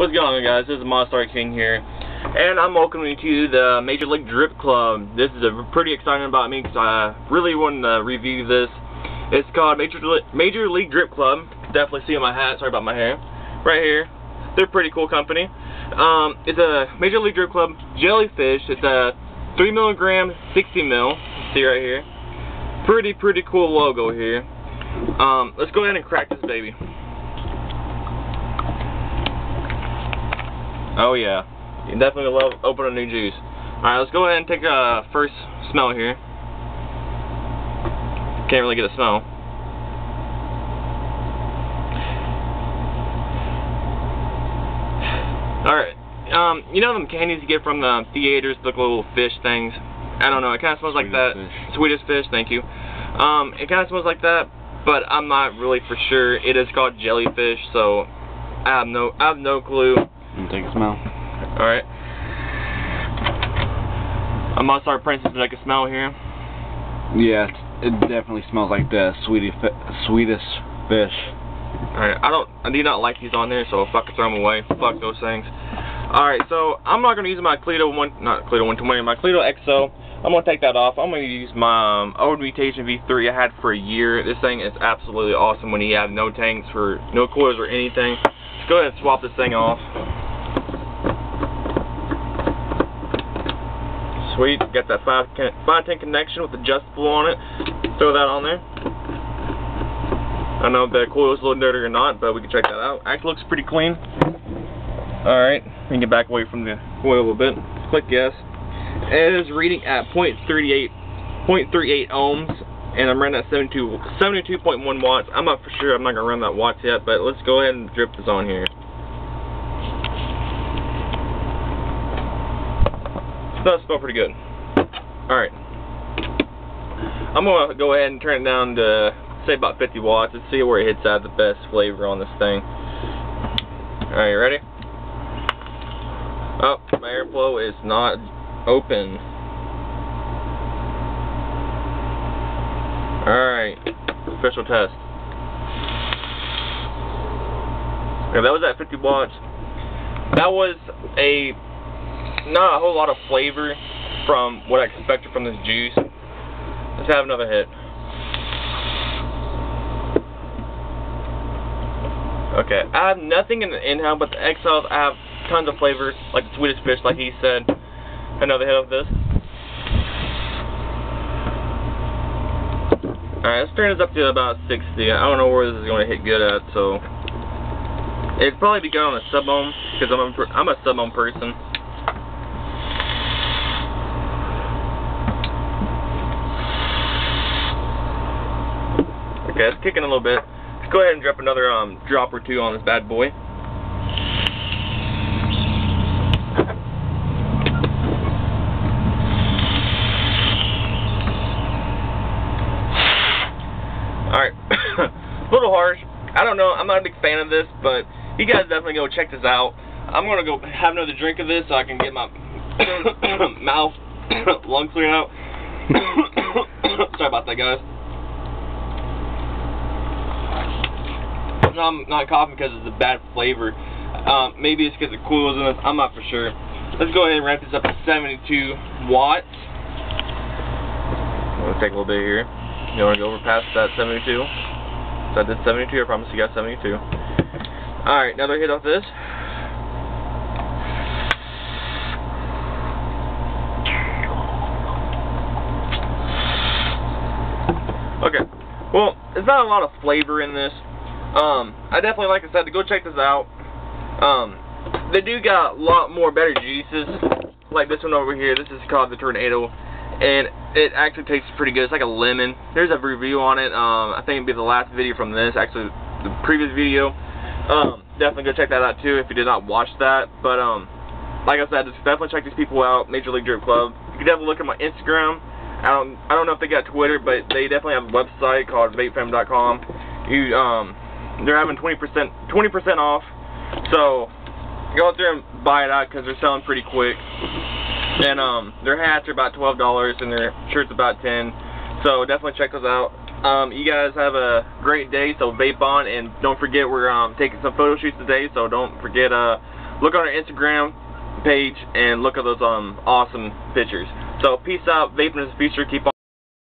What's going on guys, this is Mod Star King here, and I'm welcoming you to the Major League Drip Club. This is a pretty exciting about me because I really wanted to review this. It's called Major, Major League Drip Club. Definitely see my hat, sorry about my hair. Right here. They're pretty cool company. Um, it's a Major League Drip Club Jellyfish. It's a 3 milligram, 60 mil. See right here. Pretty, pretty cool logo here. Um, let's go ahead and crack this baby. Oh yeah. You definitely love opening a new juice. Alright, let's go ahead and take a first smell here. Can't really get a smell. Alright. Um, you know them candies you get from the theaters, the little fish things? I don't know, it kind of smells Swedish like that. fish. Swedish fish, thank you. Um, it kind of smells like that, but I'm not really for sure. It is called jellyfish, so I have no, I have no clue. Take a smell. Alright. I'm gonna start Princess to take a smell here. Yeah, it definitely smells like the fi Swedish fish. Alright, I don't, I do not like these on there, so fucking throw them away. Fuck those things. Alright, so I'm not gonna use my Cleito 1, not Cleito 120, my Cleito EXO. I'm gonna take that off. I'm gonna use my um, old Mutation V3 I had for a year. This thing is absolutely awesome when you have no tanks for, no coils or anything. Let's go ahead and swap this thing off. Sweet, got that 5, 510 connection with adjustable on it. Throw that on there. I don't know if the is a little dirty or not, but we can check that out. Actually looks pretty clean. Alright, we can get back away from the coil a little bit. Click yes. It is reading at 0.38, 0.38 ohms, and I'm running at 72, 72.1 watts. I'm not for sure, I'm not going to run that watts yet, but let's go ahead and drip this on here. Does smell pretty good. Alright. I'm going to go ahead and turn it down to, say, about 50 watts. Let's see where it hits out the best flavor on this thing. Alright, you ready? Oh, my airflow is not open. Alright, official test. Okay, that was at 50 watts. That was a not a whole lot of flavor from what I expected from this juice. Let's have another hit. Okay, I have nothing in the inhale but the exhales. I have tons of flavors, like the Swedish fish, like he said. Another hit of this. Alright, let's turn this up to about 60. I don't know where this is going to hit good at, so... It'd probably be good on a sub ohm, because I'm a, I'm a sub ohm person. Okay, it's kicking a little bit. Let's go ahead and drop another um, drop or two on this bad boy. Alright, a little harsh. I don't know, I'm not a big fan of this, but you guys definitely go check this out. I'm going to go have another drink of this so I can get my mouth, lung cleared out. Sorry about that, guys. I'm not coughing because it's a bad flavor. Um, maybe it's because the coils in this. I'm not for sure. Let's go ahead and ramp this up to 72 watts. I'm gonna take a little bit here. You want to go over past that 72? So I did 72. I promise you got 72. All right, another hit off this. Okay. Well, there's not a lot of flavor in this. Um, I definitely, like I said, to go check this out. Um, they do got a lot more better juices, like this one over here. This is called the Tornado, and it actually tastes pretty good. It's like a lemon. There's a review on it. Um, I think it'd be the last video from this, actually the previous video. Um, definitely go check that out too if you did not watch that. But um, like I said, just definitely check these people out. Major League Drip Club. You can definitely look at my Instagram. I don't I don't know if they got Twitter, but they definitely have a website called vapefame.com. You um they're having 20% 20% off. So go out there and buy it out because they're selling pretty quick. And um their hats are about twelve dollars and their shirts about ten. So definitely check those out. Um, you guys have a great day, so vape on, and don't forget we're um, taking some photo shoots today, so don't forget uh, look on our Instagram page and look at those um awesome pictures. So peace out, vaping is the future. Keep on.